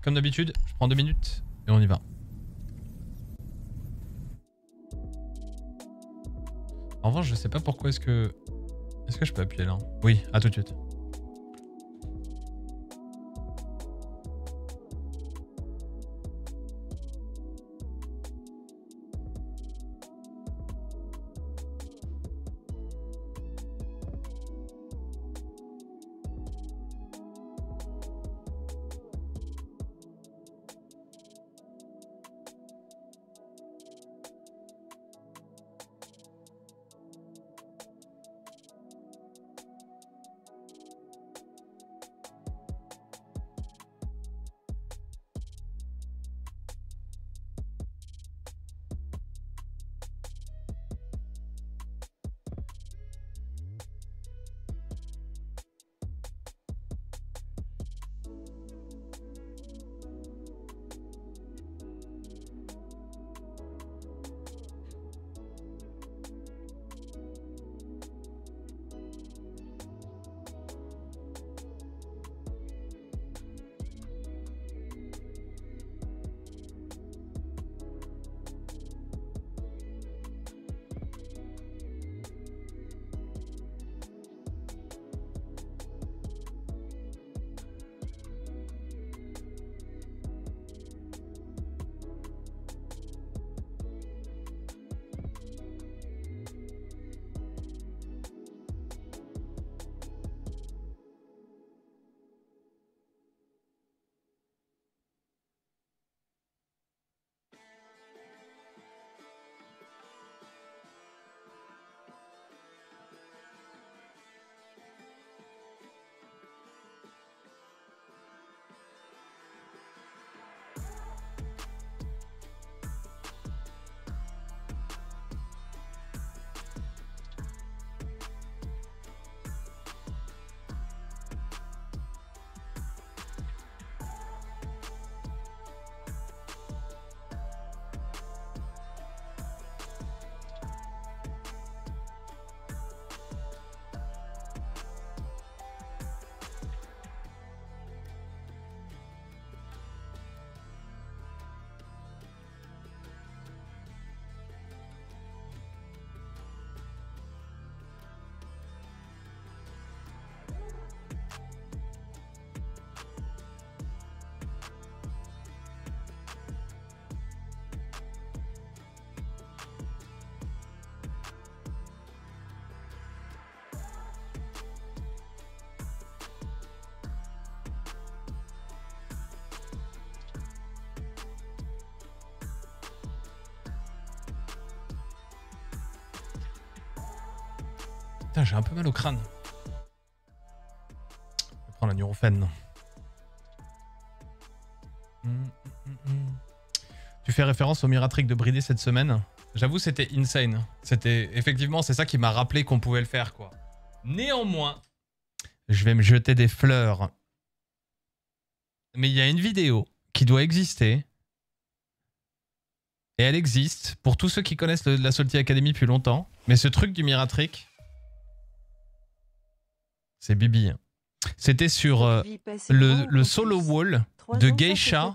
Comme d'habitude, je prends deux minutes et on y va. En revanche, je sais pas pourquoi est-ce que... Est-ce que je peux appuyer là? Oui, à tout de suite. Putain, j'ai un peu mal au crâne. Je vais prendre la Nurofen. Hum, hum, hum, tu fais référence au Miratrick de brider cette semaine? J'avoue, c'était insane. C'était effectivement, c'est ça qui m'a rappelé qu'on pouvait le faire, quoi. Néanmoins, je vais me jeter des fleurs. Mais il y a une vidéo qui doit exister. Et elle existe pour tous ceux qui connaissent la Salty Academy depuis longtemps. Mais ce truc du Miratrick, c'est Bibi. C'était sur euh, le, solo wall de Geisha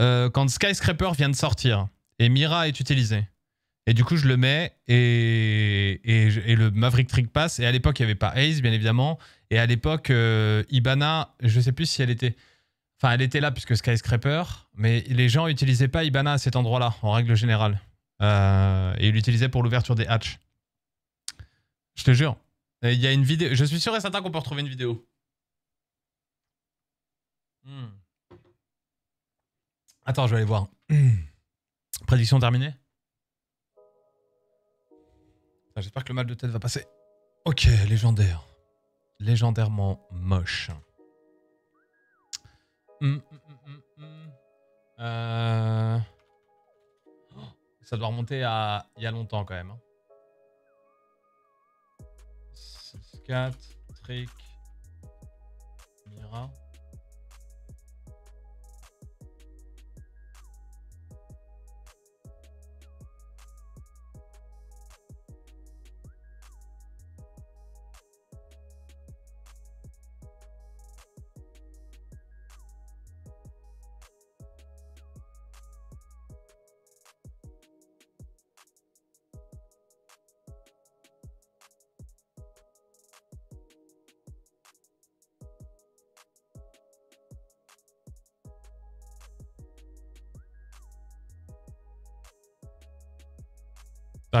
euh, quand Skyscraper vient de sortir. Et Mira est utilisé. Et du coup, je le mets et, et, le Maverick Trick passe. Et à l'époque, il n'y avait pas Ace, bien évidemment. Et à l'époque, euh, Ibana, je ne sais plus si elle était... Enfin, elle était là puisque Skyscraper, mais les gens n'utilisaient pas Ibana à cet endroit-là, en règle générale. et ils l'utilisaient pour l'ouverture des hatches. Je te jure. Euh, il y a une vidéo. Je suis sûr et certain qu'on peut retrouver une vidéo. Hmm. Attends, je vais aller voir. Prédiction terminée J'espère que le mal de tête va passer. Ok, légendaire. Légendairement moche. Hmm, hmm, euh... Ça doit remonter à il y a longtemps quand même. Hein. 4, Trick, Mira.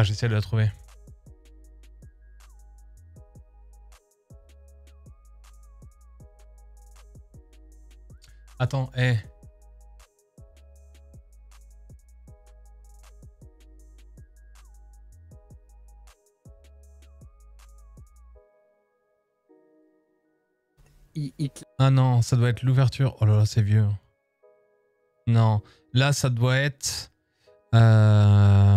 J'essaie de la trouver. Attends, hé. Ah non, ça doit être l'ouverture. Oh là là, c'est vieux. Non, là, ça doit être... Euh...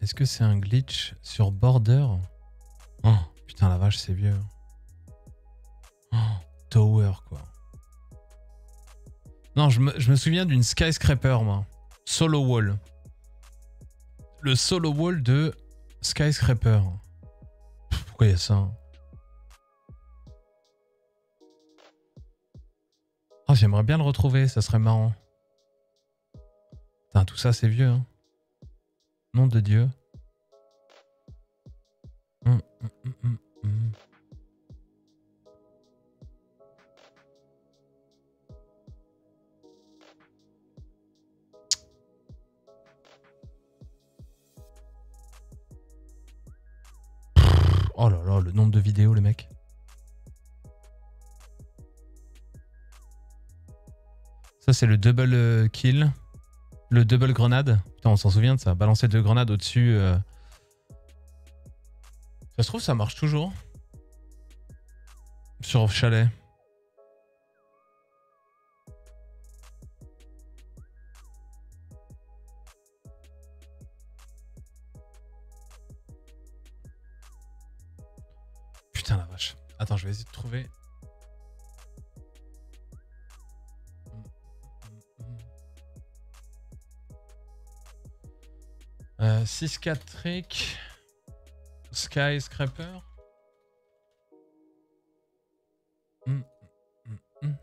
Est-ce que c'est un glitch sur Border? Oh, putain, la vache, c'est vieux. Oh, Tower, quoi. Non, je me, je me souviens d'une skyscraper, moi. Solo Wall. Le solo wall de Skyscraper. Pourquoi il y a ça? Oh, j'aimerais bien le retrouver, ça serait marrant. Putain, tout ça c'est vieux. Hein. Nom de Dieu. Hum, hum, hum, Oh là là, le nombre de vidéos, les mecs. Ça, c'est le double kill. Le double grenade. Putain, on s'en souvient de ça. Balancer deux grenades au-dessus. Euh. Ça se trouve, ça marche toujours. Sur chalet. Attends, je vais essayer de trouver. Euh, 6-4 trick. Skyscraper. Hmm, hmm,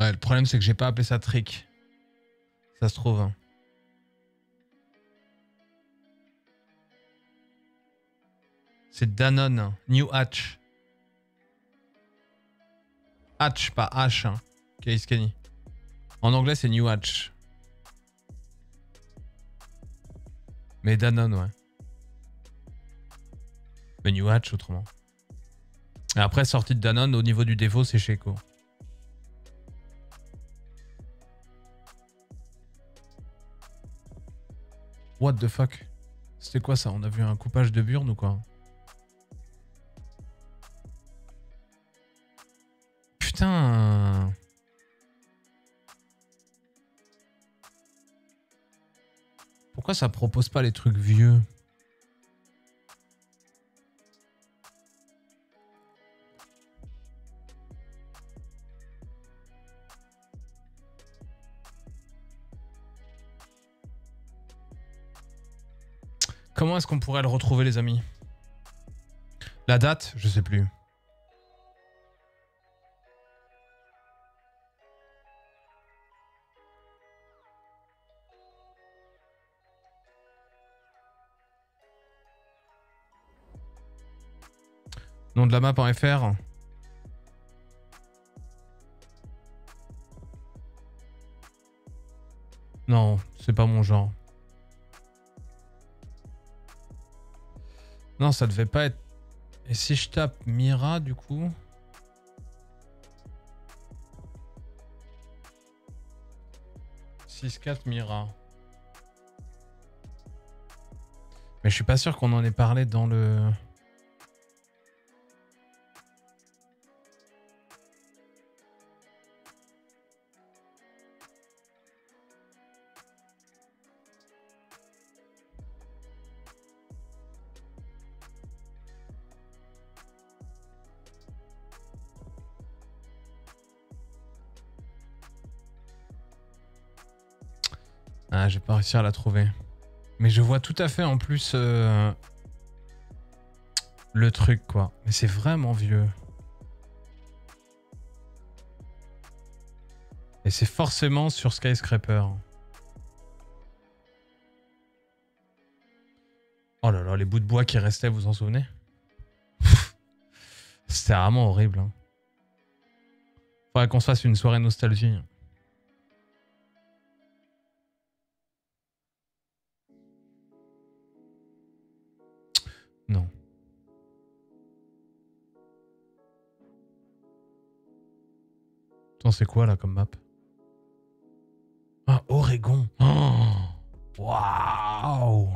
ouais, le problème c'est que j'ai pas appelé ça trick. Ça se trouve. Hein. C'est Danone. New Hatch. Hatch, pas H. Hein. Case Kenny. En anglais, c'est New Hatch. Mais Danone, ouais. Mais New Hatch, autrement. Après, sortie de Danone, au niveau du défaut, c'est Sheco. What the fuck? C'était quoi ça? On a vu un coupage de burne ou quoi? Pourquoi ça propose pas les trucs vieux? Comment est-ce qu'on pourrait le retrouver les amis? La date Je sais plus. Nom de la map.fr. Non, c'est pas mon genre. Non, ça devait pas être... Et si je tape Mira, du coup... « 6-4 Mira. Mais je suis pas sûr qu'on en ait parlé dans le... j'ai pas réussi à la trouver. Mais je vois tout à fait en plus euh, le truc, quoi. Mais c'est vraiment vieux. Et c'est forcément sur Skyscraper. Oh là là, les bouts de bois qui restaient, vous en souvenez? C'était vraiment horrible. Hein. Faudrait qu'on se fasse une soirée nostalgie. C'est quoi là comme map? Ah, Oregon. Oh Waouh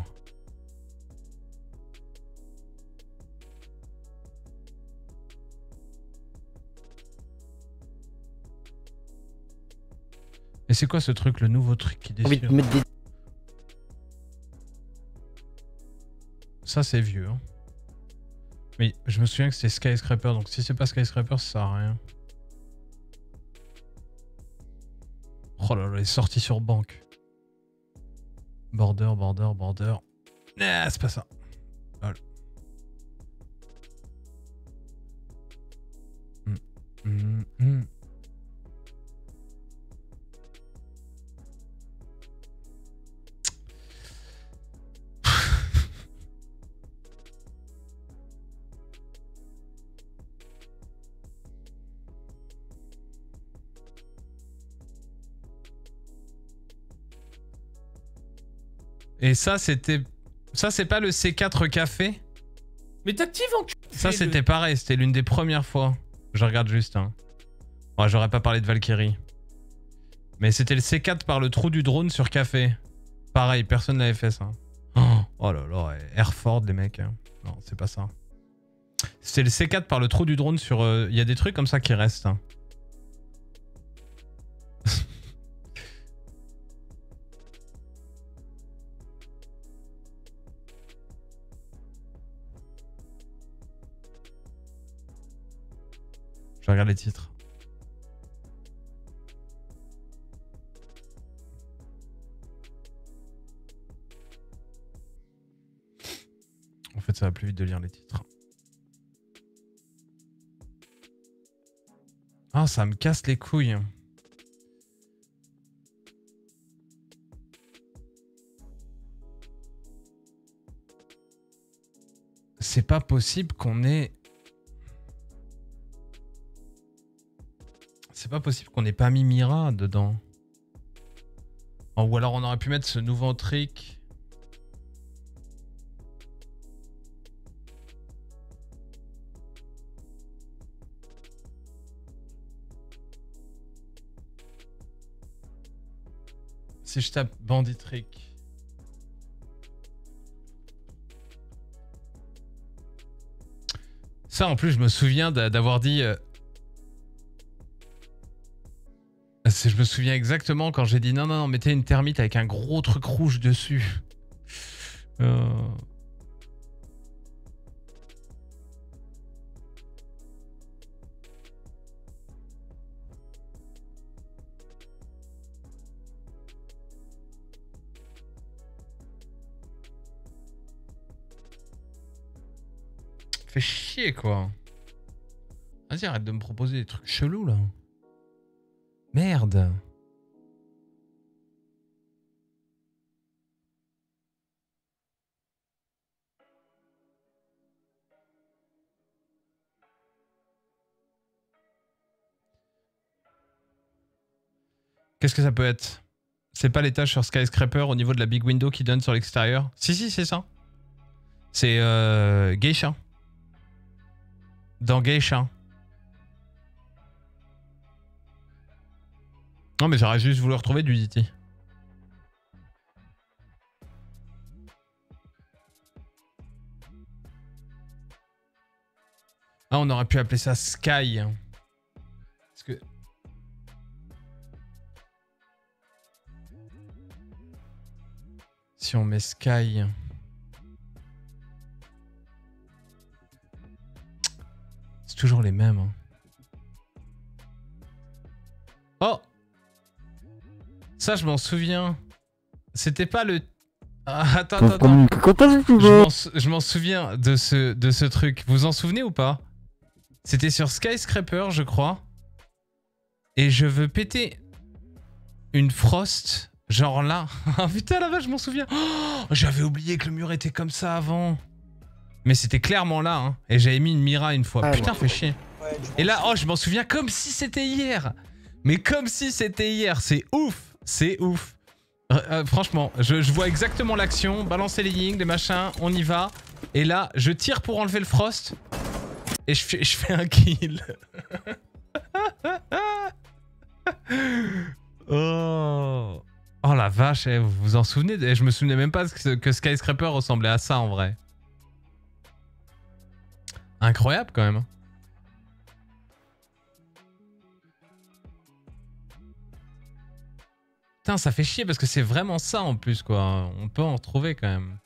Et c'est quoi ce truc, le nouveau truc qui déchire? Ça c'est vieux. Hein. Mais je me souviens que c'était Skyscraper, donc si c'est pas Skyscraper, ça sert à rien. Oh là là, les sorties sur banque. Border, border, border. Ah, c'est pas ça. Et ça, c'était. Ça, c'est pas le C4 café? Mais t'actives en Ça, c'était pareil. C'était l'une des premières fois. Je regarde juste. Hein. Ouais, j'aurais pas parlé de Valkyrie. Mais c'était le C4 par le trou du drone sur café. Pareil, personne n'avait fait ça. Oh, là là, Airford, les mecs. Hein. Non, c'est pas ça. C'était le C4 par le trou du drone sur. Euh, il y a des trucs comme ça qui restent. Hein. Je regarde les titres. En fait, ça va plus vite de lire les titres. Ah, ça me casse les couilles. C'est pas possible qu'on ait C'est pas possible qu'on ait pas mis Mira dedans. Oh, ou alors on aurait pu mettre ce nouveau trick. Si je tape Bandit Trick. Ça, en plus, je me souviens d'avoir dit Je me souviens exactement quand j'ai dit non, non, non, mettez une termite avec un gros truc rouge dessus. Euh... Fait chier quoi. Vas-y, arrête de me proposer des trucs chelous là. Merde. Qu'est-ce que ça peut être? C'est pas l'étage sur Skyscraper au niveau de la big window qui donne sur l'extérieur? Si, si, c'est ça. C'est euh, Geisha. Dans Geisha. Non, mais j'aurais juste voulu retrouver du DT. Ah, on aurait pu appeler ça Sky. Parce que... Si on met Sky... C'est toujours les mêmes. Hein. Oh ça, je m'en souviens. C'était pas le. Ah, attends, attends, attends. Je m'en souviens de ce, de ce truc. Vous en souvenez ou pas? C'était sur Skyscraper, je crois. Et je veux péter une frost. Genre là. Ah putain, la vache, je m'en souviens. Oh, j'avais oublié que le mur était comme ça avant. Mais c'était clairement là, hein. Et j'avais mis une Mira une fois. Putain, fait chier. Et là, oh, je m'en souviens comme si c'était hier. Mais comme si c'était hier. C'est ouf. C'est ouf. Euh, euh, franchement, je, vois exactement l'action. Balancer les yings, les machins, on y va. Et là, je tire pour enlever le frost. Et je fais, un kill. oh. oh la vache, eh, vous vous en souvenez eh, Je me souvenais même pas que, que Skyscraper ressemblait à ça en vrai. Incroyable quand même. Putain, ça fait chier parce que c'est vraiment ça en plus, quoi. On peut en retrouver quand même.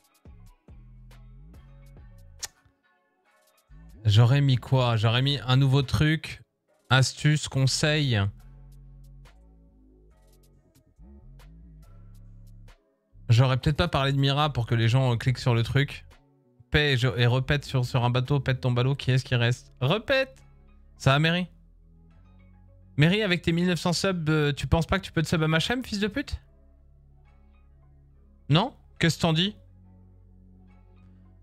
J'aurais mis quoi? J'aurais mis un nouveau truc, astuce, conseil. J'aurais peut-être pas parlé de Mira pour que les gens cliquent sur le truc. Paix et, repète sur, sur un bateau, pète ton ballot, qui est-ce qui reste? Repète Ça va, Mary Mary, avec tes 1900 subs, euh, tu penses pas que tu peux te sub à ma chaîne, fils de pute? Non? Qu'est-ce que t'en dis?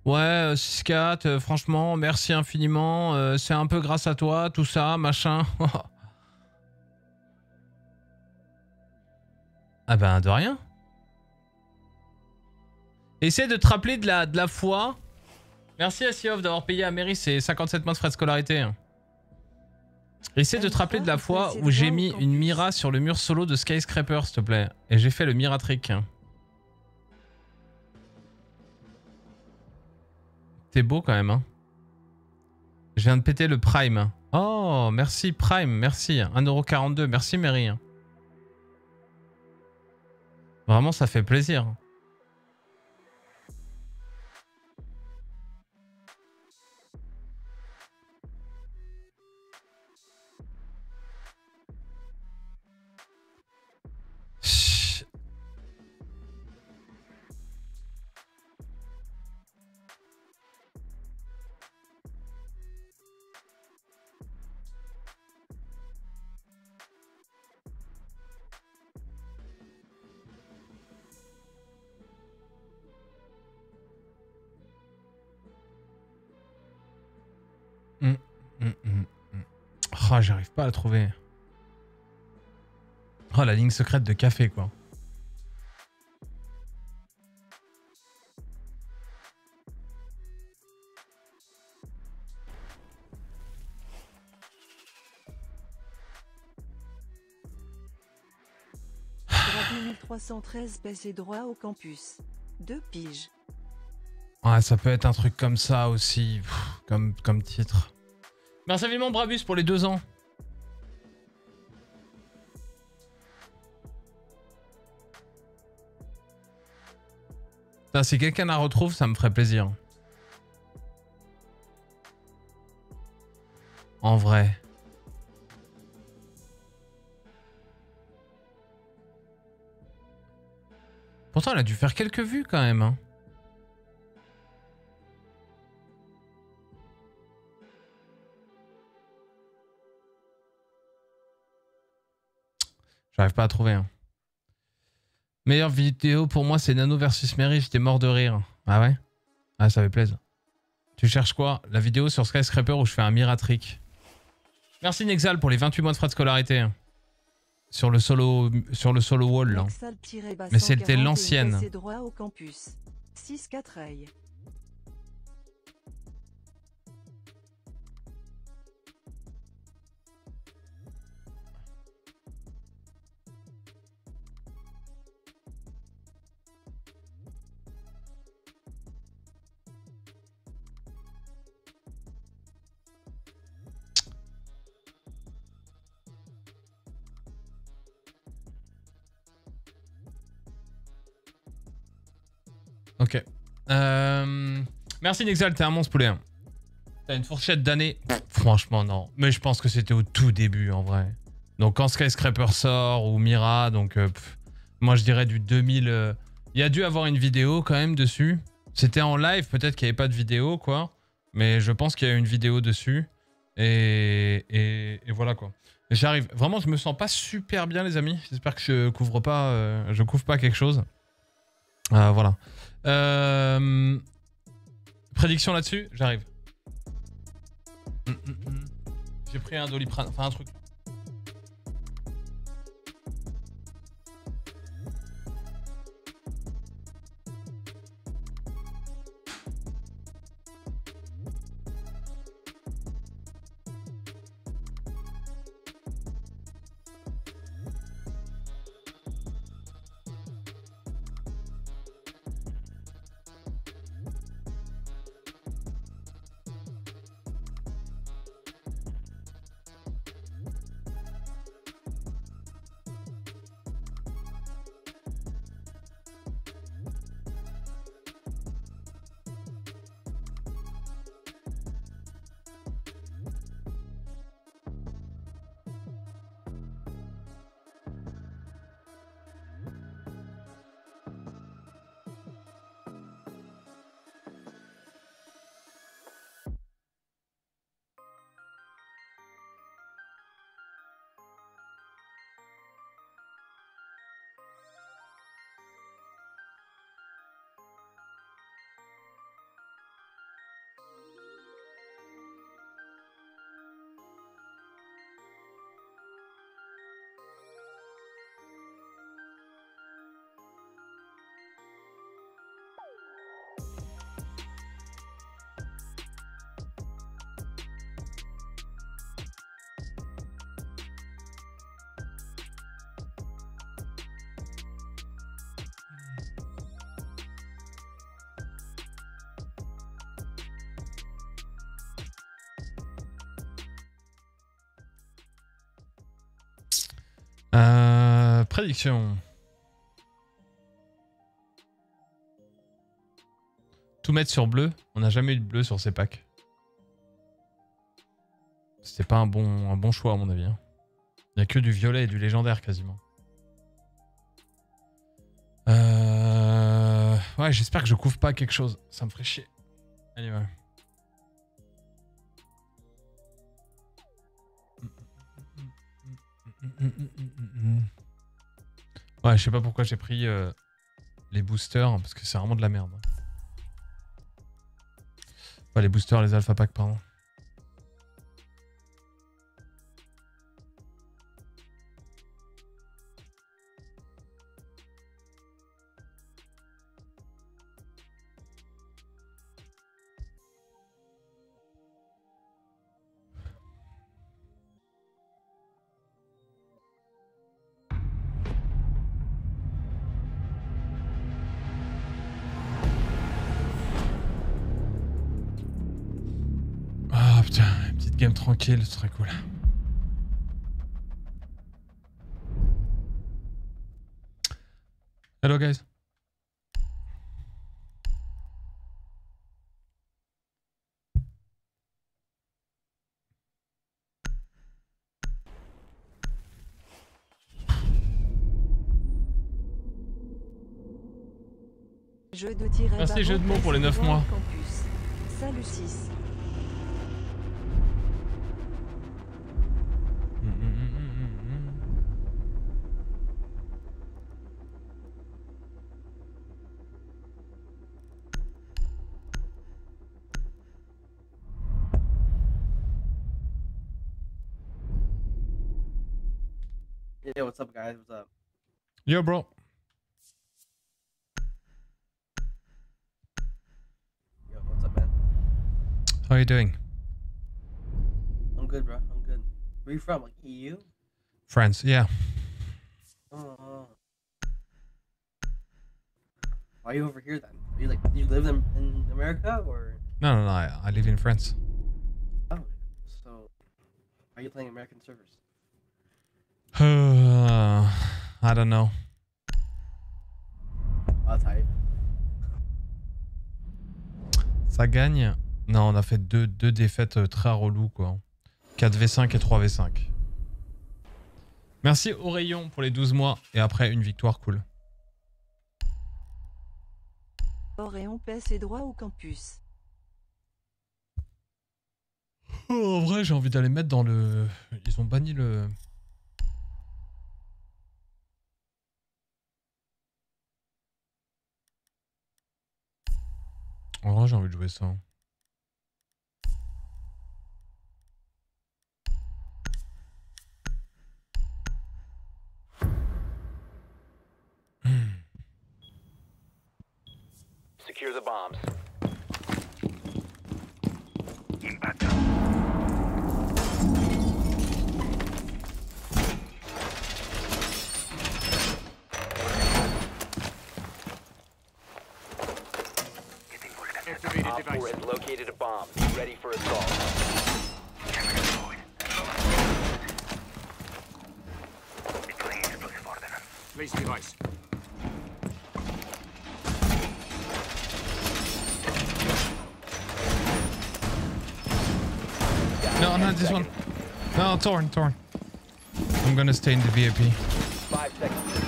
Ouais, 6-4, euh, euh, franchement, merci infiniment. c'est un peu grâce à toi, tout ça, machin. ah ben, de rien. Essaie de te rappeler de la, foi Merci à Siof d'avoir payé à Mary ses 57 mois de frais de scolarité. Essaie de te rappeler de la fois où j'ai mis une Mira sur le mur solo de Skyscraper, s'il te plaît. Et j'ai fait le Mira trick. T'es beau quand même, hein. Je viens de péter le Prime. Oh, merci Prime, merci. 1,42€, merci Mary. Vraiment, ça fait plaisir. Secrète de café, quoi. passé droit au campus. Deux piges. Ouais, ça peut être un truc comme ça aussi, comme, comme titre. Merci infiniment Brabus pour les deux ans. Si quelqu'un la retrouve, ça me ferait plaisir. En vrai. Pourtant, elle a dû faire quelques vues quand même. Hein. J'arrive pas à trouver. Hein. Meilleure vidéo pour moi, c'est Nano versus Mary. J'étais mort de rire. Ah ouais? Ah, ça fait plaisir. Tu cherches quoi? La vidéo sur Skyscraper où je fais un miratrick. Merci Nexal pour les 28 mois de frais de scolarité. Sur le solo, sur le solo wall là. Mais c'était l'ancienne. 6 Euh... Merci Nexal, t'es un monstre poulet. T'as une fourchette d'années Franchement, non. Mais je pense que c'était au tout début, en vrai. Donc quand Skyscraper sort, ou Mira, donc... Euh, moi, je dirais du 2000... Euh, il y a dû avoir une vidéo, quand même, dessus. C'était en live, peut-être qu'il n'y avait pas de vidéo, quoi. Mais je pense qu'il y a une vidéo dessus. Et, et, et voilà, quoi. J'arrive. Vraiment, je me sens pas super bien, les amis. J'espère que je couvre pas... Je couvre pas quelque chose. Voilà. Euh... Prédiction là-dessus J'arrive. Hum, hum, hum. J'ai pris un doliprane, enfin un truc. Euh, prédiction. Tout mettre sur bleu. On n'a jamais eu de bleu sur ces packs. C'était pas un bon, un bon choix à mon avis. hein. Il n'y a que du violet et du légendaire quasiment. Euh... Ouais, j'espère que je couvre pas quelque chose. Ça me ferait chier. Ouais, je sais pas pourquoi j'ai pris euh, les boosters, parce que c'est vraiment de la merde. Pas les boosters, les alpha packs, pardon. Putain, une petite game tranquille, ce serait cool. Hello guys. Jeu de tir Merci, jeu de mots pour les PS neuf droit mois. au Campus. Salut 6. Yeah, what's up, guys? What's up? Yo bro. Yo, what's up, man? How are you doing? I'm good, bro. I'm good. Where you from? Like EU? France, yeah. Oh. oh. Why are you over here then? Are you like you live in, in America or? No, no, no, I, I live in France. Oh, so are you playing American servers? I don't know. I'll type. Ça gagne Non, on a fait deux, deux défaites euh, très reloues, quoi. 4v5 et 3v5. Merci au rayon pour les 12 mois. Et après, une victoire cool. Oréon PS et droit au campus. Oh, en vrai, j'ai envie d'aller mettre dans le... Ils ont banni le... En vrai, j'ai envie de jouer ça. Secure the bombs. Impact. Op 4 has located a bomb. Be ready for assault. Place device. No, not this one. No, torn, torn. I'm gonna stay in the VIP. Five seconds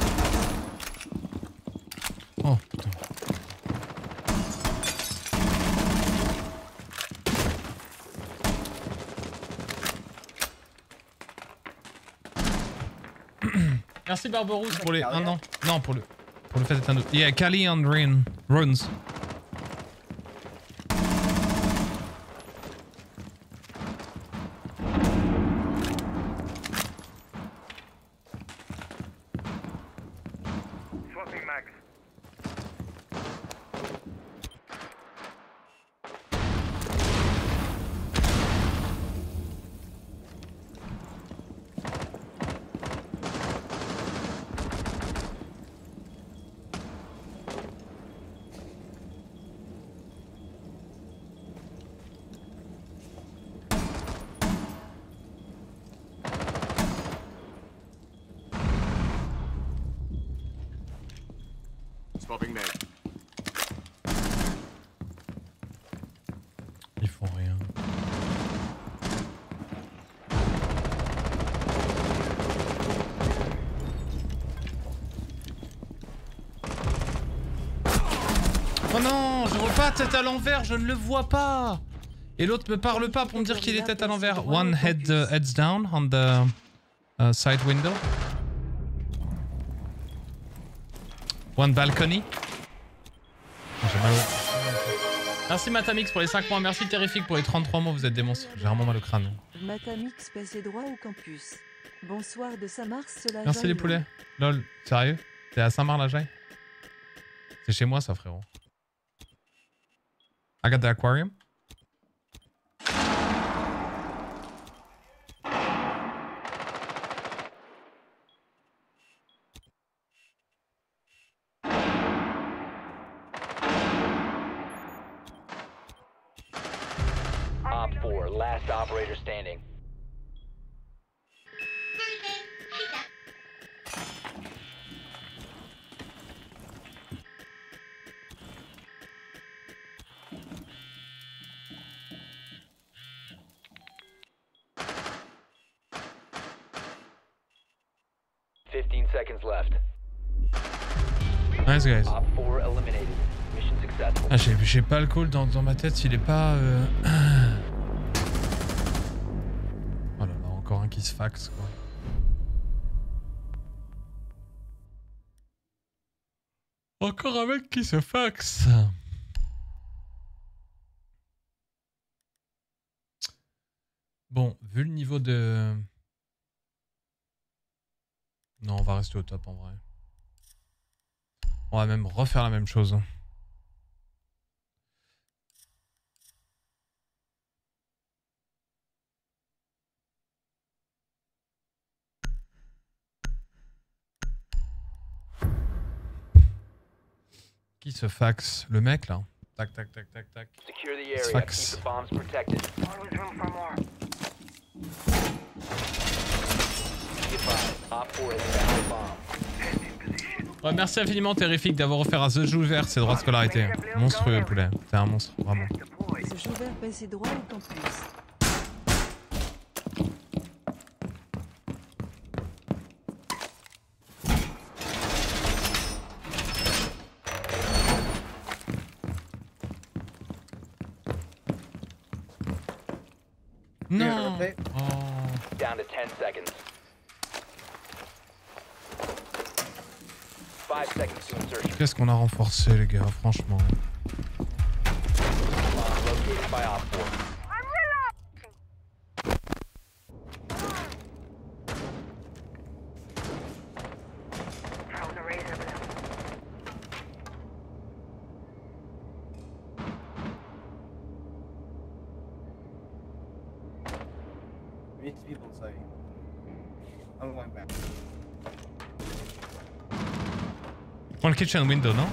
Merci Barberousse pour les un an. Non, pour le pour le fait d'être un autre. Yeah, Kali and Run. Runs. Swapping mag. Ils font rien. Oh tête à l'envers, je ne le vois pas. Et l'autre me parle pas pour me dire qu'il est tête à l'envers. One head uh, heads down on the uh, side window. One balcony. J'ai mal au- Merci Matamix pour les 5 mois, merci Terrifique pour les 33 mois, vous êtes des monstres. J'ai vraiment mal au crâne. Matamix, passez droit au campus. Bonsoir de Saint-Mars, cela Merci les poulets. Lol, sérieux? T'es à Saint-Marc-la-Jaille C'est chez moi ça frérot. I got the aquarium. Nice guys. Op 4 eliminated. Mission successful. Ah, j'ai j'ai pas le call dans, dans ma tête, il est pas... euh, Oh là là, encore un qui se faxe quoi. Encore un mec qui se faxe Bon, vu le niveau de... Non, on va rester au top en vrai. On va même refaire la même chose. Qui se faxe Le mec là Tac, tac, tac, tac, tac. Protected. Be advised, Op 4 has found a bomb. Ouais, merci infiniment, Terrifique, d'avoir offert à The Jeu vert ses droits de scolarité. Monstrueux, poulet. T'es un monstre, vraiment. Ce jour vert, passez droit au campus. Non. Oh. Down to 10 seconds. Five seconds to insertion. Qu'est-ce qu'on a renforcé, les gars, franchement? One kitchen window, no?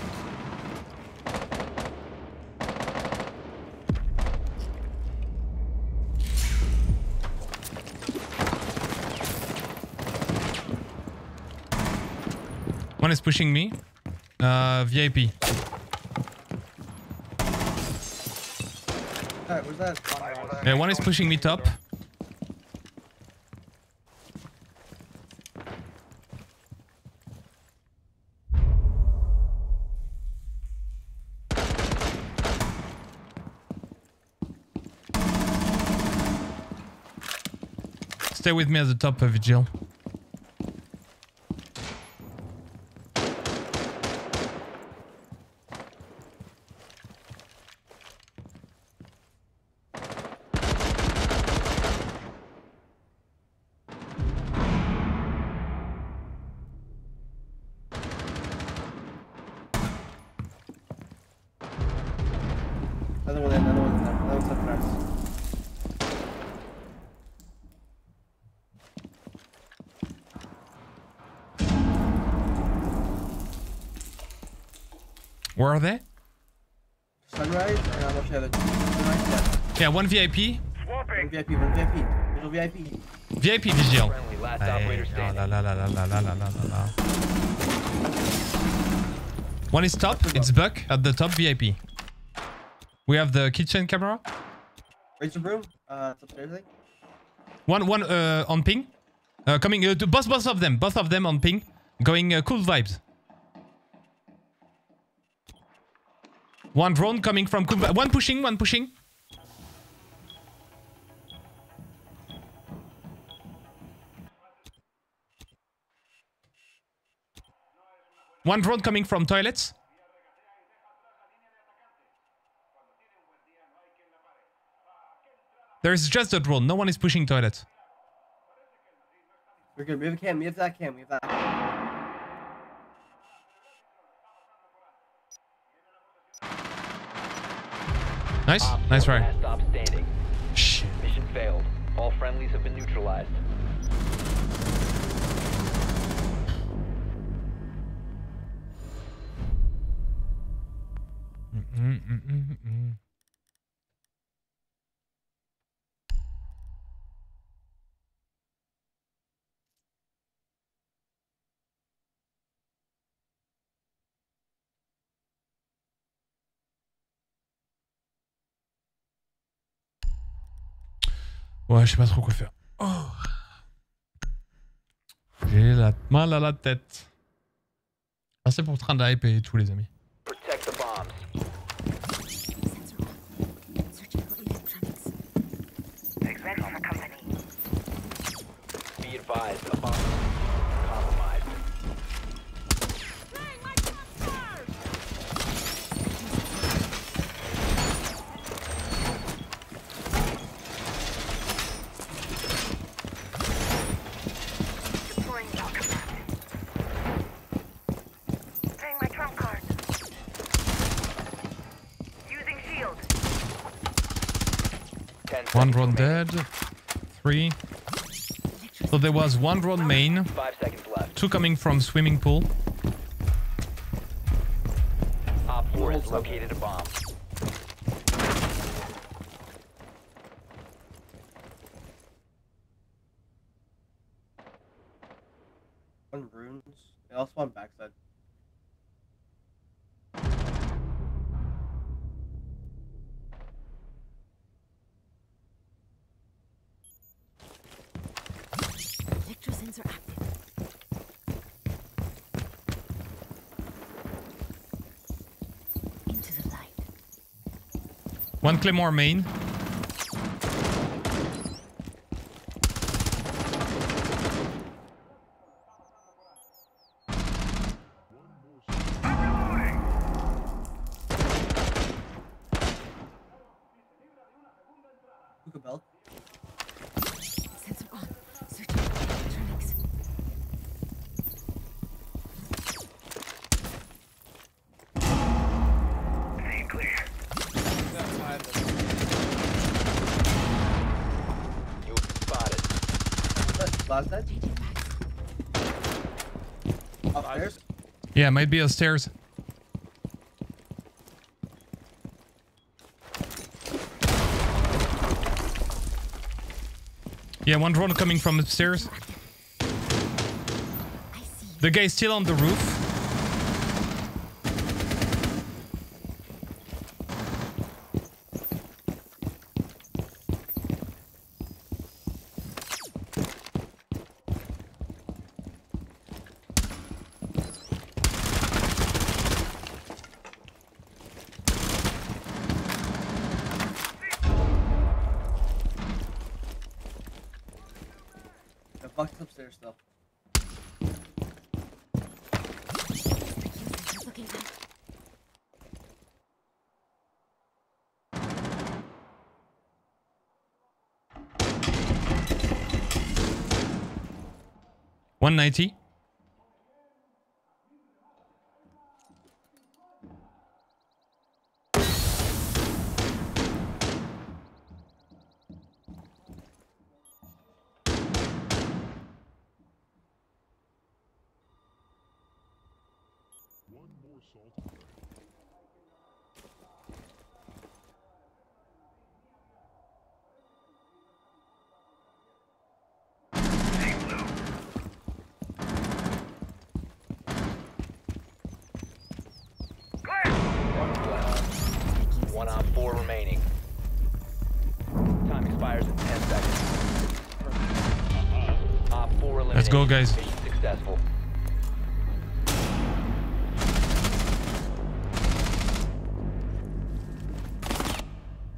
One is pushing me. Uh, VIP. Alright, where's that? Yeah, one is pushing me top. Stay with me at the top, uh, Vigil. Another one in, another one in, another one's up there. Where are they? Sunrise, and I'm watching the other. Sunrise, yeah. Yeah, one VIP. One VIP, one VIP. Little VIP. VIP Vigil. Hey, oh la la la la la la la la la. One is top, it's Buck at the top VIP. We have the kitchen camera. Raise the broom. Uh, upstairs, I think. One one uh, on ping. Uh, coming uh, to both both of them, both of them on ping. Going uh, cool vibes. One drone coming from vi- One pushing, one pushing. One drone coming from toilets. There's just a drone. No one is pushing toilets. We're good. We have a cam. We have that cam. We have that. Cam. Nice, nice four, try. Last stop standing. Shit. Mission failed. All friendlies have been neutralized. Mm, mm, mm, Ouais, je sais pas trop quoi faire. Oh. J'ai la mal à la tête. Merci pour le train de hype et tout, les amis. Protect the bombs. Be advised, a bomb drone dead. Three. So there was one drone main, Five seconds left. two coming from swimming pool. Op 4 has located a bomb. One Claymore main. Yeah, might be upstairs. Yeah, one drone coming from upstairs. The guy's still on the roof. 190. One more salt. Let's go, guys.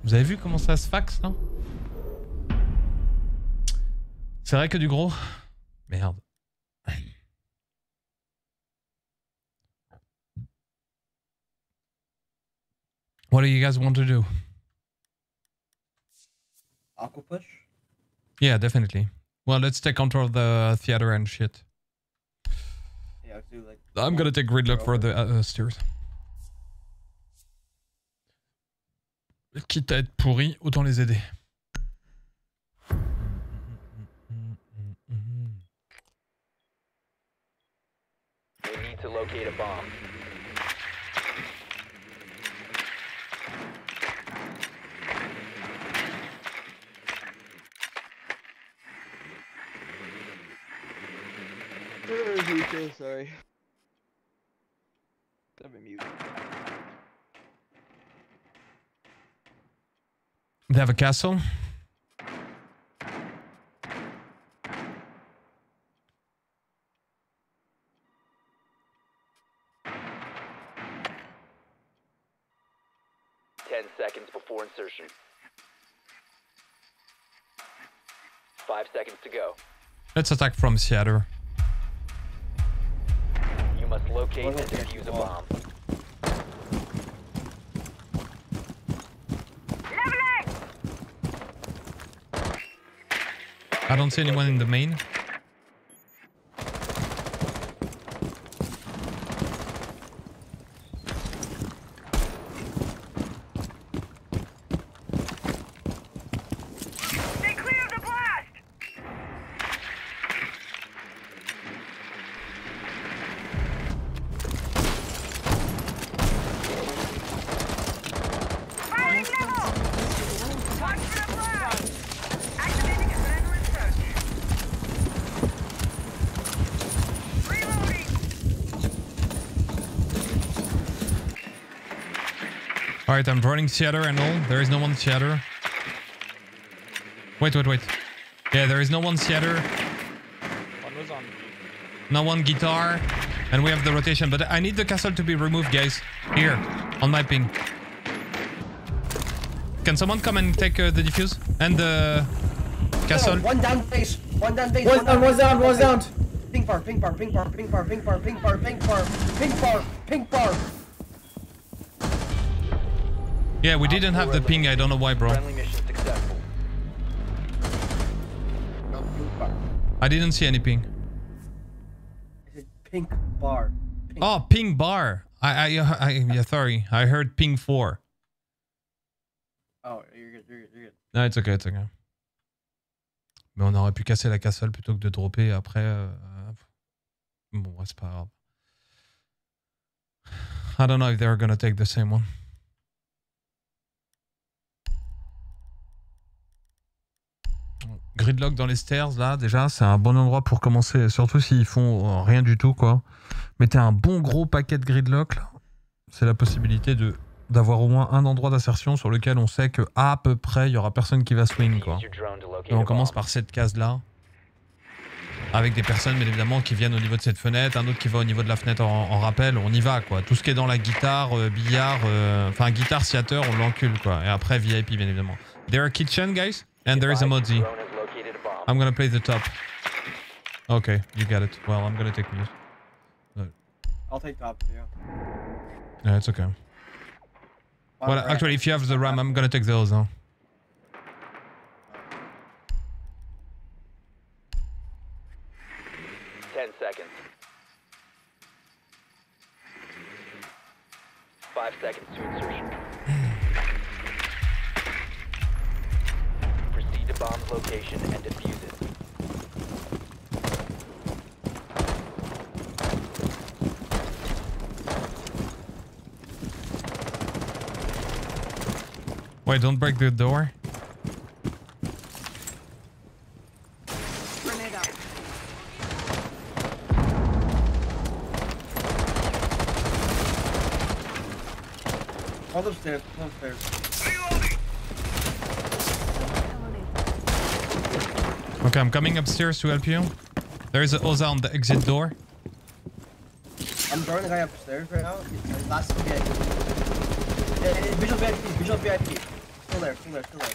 Vous avez vu comment ça se faxe là C'est vrai que du gros? Merde. What do you guys want to do? Aqua push? Yeah, definitely. Well, let's take control of the theater and shit. Yeah, do like. I'm gonna take gridlock for the uh, stairs. Quitte à être pourri, autant les aider. We need to locate a bomb. Sorry. I've been muted. They have a castle. Ten seconds before insertion. Five seconds to go. Let's attack from theater. You must locate and defuse a bomb. I don't see anyone in the main. Alright, I'm running theater and all. There is no one theater. Wait, wait, wait. Yeah, there is no one theater. One was on. No one guitar. And we have the rotation. But I need the castle to be removed, guys. Here, on my ping. Can someone come and take uh, the diffuse? And the castle? One down base. One down base. One's down, one's down, one's down. Pink bar, pink bar, pink bar, pink bar, pink bar, pink bar, pink bar, pink bar, pink bar. Yeah, we didn't have the ping. I don't know why, bro. Friendly mission successful. No, pink bar. I didn't see any ping. Pink bar. Pink. Oh, ping bar. I, I, I, yeah, sorry. I heard ping 4. Oh, you're good, you're good, you're good. No, it's okay, it's okay. Mais on aurait pu casser la castle plutôt que de dropper après. euh, Bon, c'est pas grave. I don't know if they're gonna take the same one. Gridlock dans les stairs, là, déjà, c'est un bon endroit pour commencer. Surtout s'ils font euh, rien du tout, quoi. Mettez un bon gros paquet de gridlock, là. C'est la possibilité de d'avoir au moins un endroit d'insertion sur lequel on sait que à peu près il y aura personne qui va swing, quoi. Et on commence par cette case-là. Avec des personnes, bien évidemment, qui viennent au niveau de cette fenêtre, un autre qui va au niveau de la fenêtre en, rappel. On y va, quoi. Tout ce qui est dans la guitare, euh, billard, euh, enfin, guitare, sciateur, on l'encule, quoi. Et après, VIP, bien évidemment. There are kitchen, guys, and there is a Mozi. I'm gonna play the top. Okay, you got it. Well, I'm gonna take mute. I'll take top, yeah. Yeah, it's okay. Well, actually, if you have the RAM, I'm gonna take those, huh? Ten seconds. Five seconds to insertion. Proceed to bomb's location and defuse it. Wait, don't break the door. Hold upstairs, hold upstairs. Okay, I'm coming upstairs to help you. There is a Oza on the exit door. I'm throwing the guy upstairs right now. Last VIP. Visual VIP, visual VIP. Still there, still there, still there.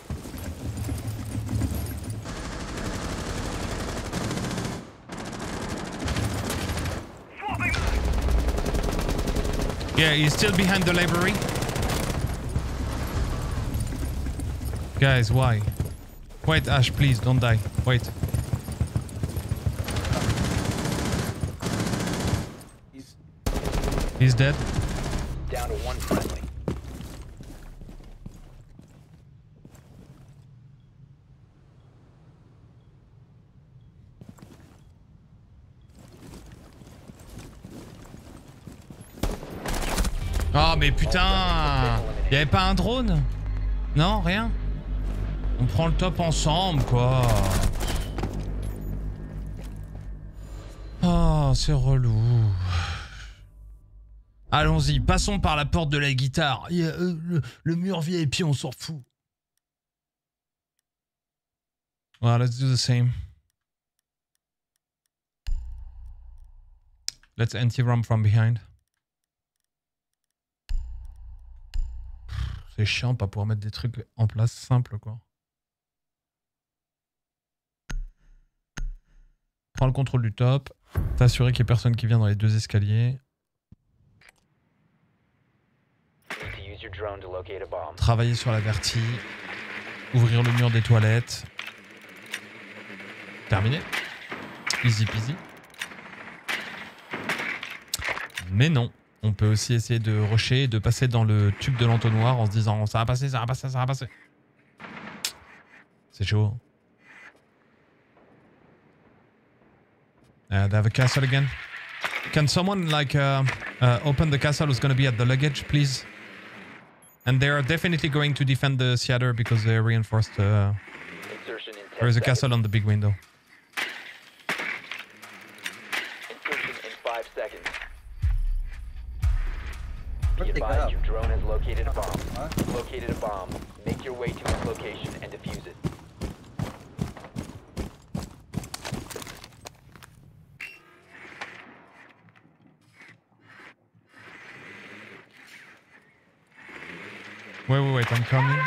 Yeah, he's still behind the library. Guys, why? Wait, Ash, please, don't die. Wait. He's He's dead. Oh, mais putain Y'avait pas un drone? Non, rien? On prend le top ensemble, quoi. Oh, c'est relou. Allons-y, passons par la porte de la guitare. Il y a, euh, le, mur on s'en fout. Well, let's do the same. Let's anti-ram from behind. C'est chiant de pas pouvoir mettre des trucs en place simples, quoi. Prends le contrôle du top. T'assurer qu'il n'y ait personne qui vient dans les deux escaliers. Travailler sur la vertie. Ouvrir le mur des toilettes. Terminé. Easy peasy. Mais non. On peut aussi essayer de rusher et de passer dans le tube de l'entonnoir en se disant ça va passer, ça va passer, ça va passer. C'est chaud. Uh, they have a castle again. Can someone like uh, uh, open the castle who's gonna be at the luggage, please? And they are definitely going to defend the theater because they reinforced. Uh, Insertion in 10 there is a castle on the big window. Insertion in five seconds. Be Where'd advised your drone has located a bomb. Huh? Located a bomb. Make your way to its location and defuse it. Wait, wait, wait, I'm coming.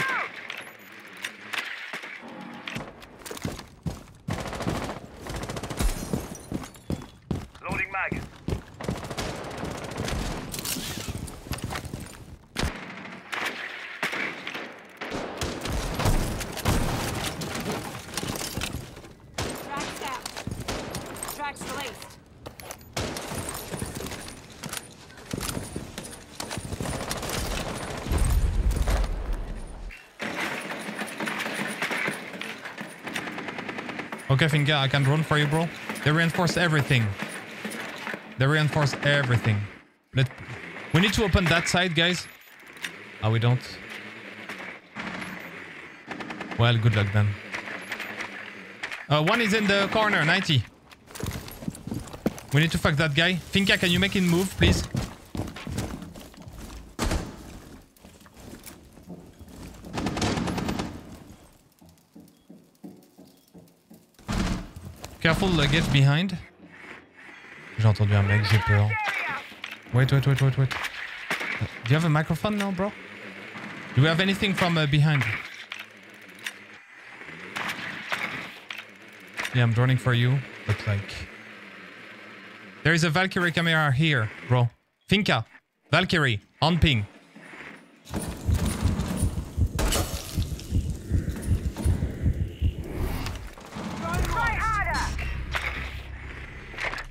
Loading mag. Tracks out. Tracks released. Okay, Finka, I can run for you, bro. They reinforce everything. They reinforce everything. Let we need to open that side, guys. Ah, we don't. Well, good luck then. Uh, one is in the corner, 90. We need to fuck that guy. Finka, can you make him move, please? Careful, uh, get behind. J'ai entendu un mec, j'ai peur. Wait, wait, wait, wait, wait. Do you have a microphone now, bro? Do we have anything from uh, behind? Yeah, I'm droning for you, but like... There is a Valkyrie camera here, bro. Finka, Valkyrie, on ping.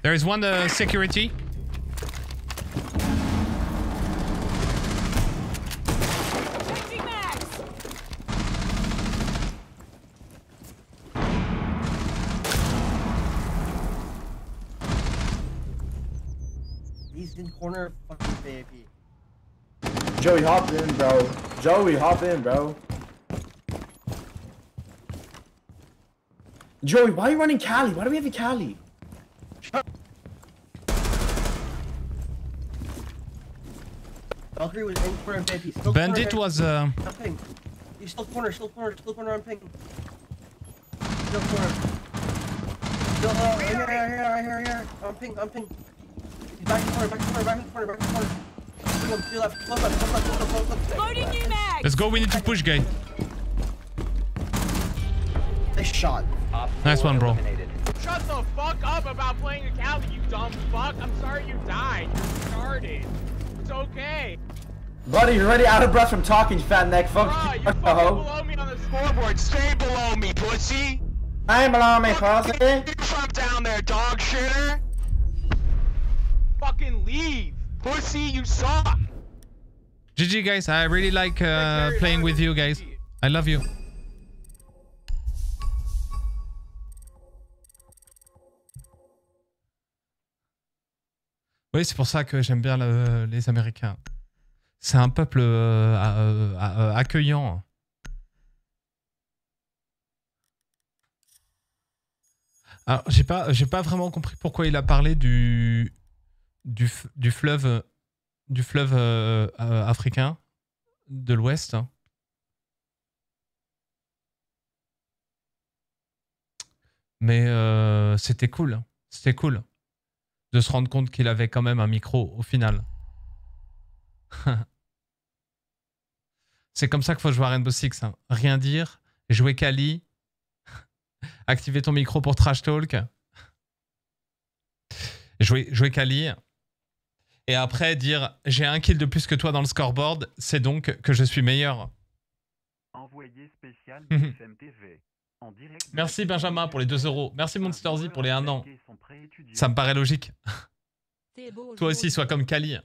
There is one uh, security. Changing. He's in corner fucking VIP. Joey, hop in, bro. Joey, hop in, bro. Joey, why are you running Cali? Why do we have a Cali? Valkyrie was in corner of VIP. Still Bandit corner, was... Uh, On ping. He's still corner, still corner, still corner on ping. Still corner. Still, uh, here, here, here, here, here. On ping, on ping. He's back in corner, back in corner, back in corner, back in corner. Ping him, to your left, left, left, left, left, left, left, left. Loading new mags. let's go, we need to push, guy. Nice shot. Nice one, bro. eliminated. Shut the fuck up about playing a Cali, you dumb fuck. I'm sorry you died. You started. It's okay. Buddy, you're already out of breath from talking, fat neck. Fuck Bruh, you, you're fucking below me on the scoreboard. Stay below me, pussy. I'm below me, pussy. You're from down there, dog shitter. Fucking leave. Pussy, you suck. GG, guys. I really like uh, playing with you, guys. I love you. Oui, c'est pour ça que j'aime bien le- les Américains. C'est un peuple euh, euh, euh, accueillant. Alors, j'ai pas, pas vraiment compris pourquoi il a parlé du, du, du fleuve, du fleuve africain de l'Ouest. Mais c'était cool. C'était cool de se rendre compte qu'il avait quand même un micro au final. C'est comme ça qu'il faut jouer à Rainbow Six. hein. Rien dire, jouer Kali, activer ton micro pour trash talk, jouer, jouer Kali, et après dire j'ai un kill de plus que toi dans le scoreboard, c'est donc que je suis meilleur. Envoyé spécial. En direct Merci Benjamin pour les 2 euros. Merci Monsterzy pour les 1 an. Ça me paraît logique. Toi aussi, sois comme Kali.